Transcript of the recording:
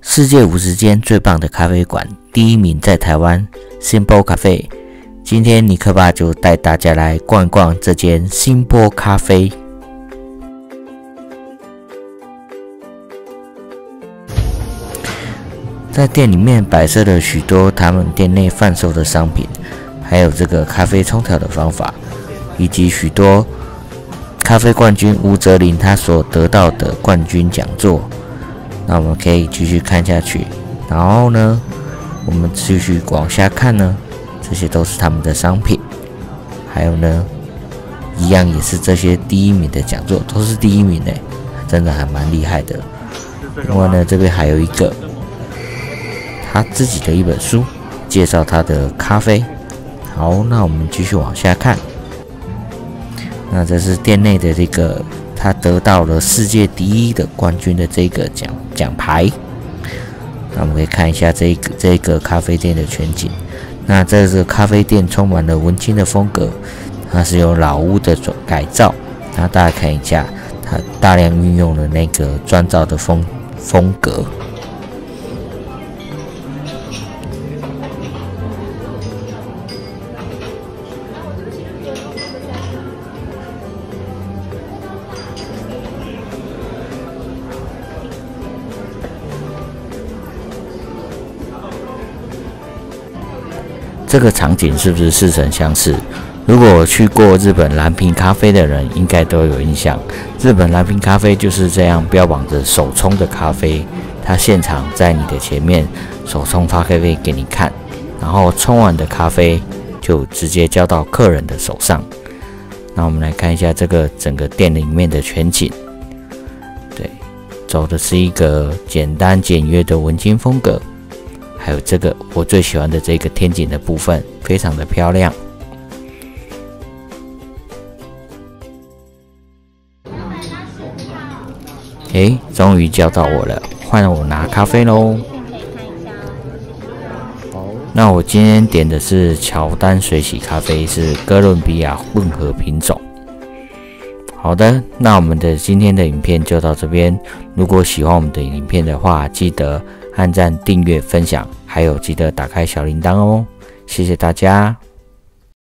世界五十间最棒的咖啡馆，第一名在台湾 Simple Cafe。今天尼克爸就带大家来逛一逛这间新波咖啡。在店里面摆设了许多他们店内贩售的商品，还有这个咖啡冲调的方法，以及许多咖啡冠军吴泽林他所得到的冠军讲座。那我们可以继续看下去，然后呢，我们继续往下看呢，这些都是他们的商品，还有呢，一样也是这些第一名的讲座，都是第一名呢，真的还蛮厉害的。另外呢，这边还有一个他自己的一本书，介绍他的咖啡。好，那我们继续往下看，那这是店内的这个。他得到了世界第一的冠军的这个奖奖牌。那我们可以看一下这个这个咖啡店的全景。那这个咖啡店充满了文青的风格，它是由老屋的改造。那大家看一下，它大量运用了那个砖造的风风格。这个场景是不是似曾相识？如果去过日本蓝瓶咖啡的人，应该都有印象。日本蓝瓶咖啡就是这样标榜着手冲的咖啡，它现场在你的前面手冲发咖啡给你看，然后冲完的咖啡就直接交到客人的手上。那我们来看一下这个整个店里面的全景。对，走的是一个简单简约的文青风格。还有这个我最喜欢的这个天井的部分，非常的漂亮。哎，终于叫到我了，换我拿咖啡喽。那我今天点的是乔丹水洗咖啡，是哥伦比亚混合品种。好的，那我们的今天的影片就到这边。如果喜欢我们的影片的话，记得按赞、订阅、分享。还有，记得打开小铃铛哦！谢谢大家。